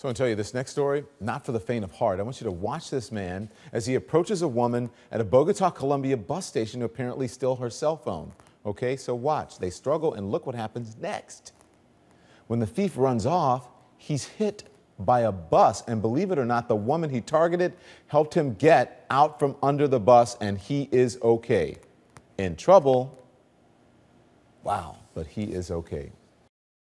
So I'm to tell you this next story, not for the faint of heart. I want you to watch this man as he approaches a woman at a Bogota, Colombia bus station to apparently steal her cell phone. Okay, so watch. They struggle and look what happens next. When the thief runs off, he's hit by a bus. And believe it or not, the woman he targeted helped him get out from under the bus and he is okay. In trouble. Wow, but he is okay.